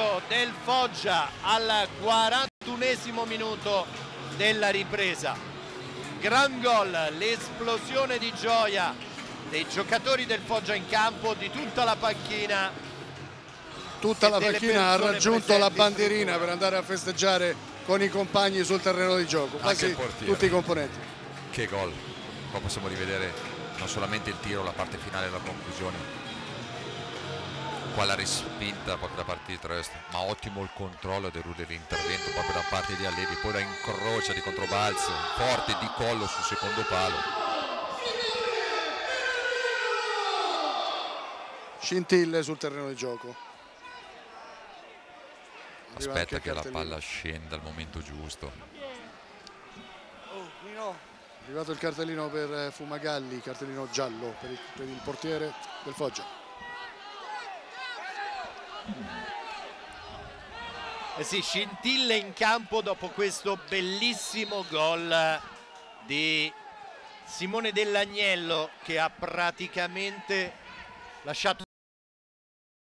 vantaggio del Foggia al 41esimo minuto della ripresa. Gran gol, l'esplosione di gioia dei giocatori del Foggia in campo, di tutta la panchina. Tutta la panchina ha raggiunto la bandierina per andare a festeggiare con i compagni sul terreno di gioco, Anche quasi tutti i componenti. Che gol. Qua possiamo rivedere non solamente il tiro, la parte finale e la conclusione. Qua la respinta proprio da parte di Trest, ma ottimo il controllo del Rude l'intervento proprio da parte di Allevi, poi la incrocia di controbalzo, forte di collo sul secondo palo. Scintille sul terreno di gioco. Aspetta che la palla scenda al momento giusto. È arrivato il cartellino per eh, Fumagalli, cartellino giallo per il, per il portiere del Foggia. Eh sì, scintille in campo dopo questo bellissimo gol di Simone Dell'Agnello che ha praticamente lasciato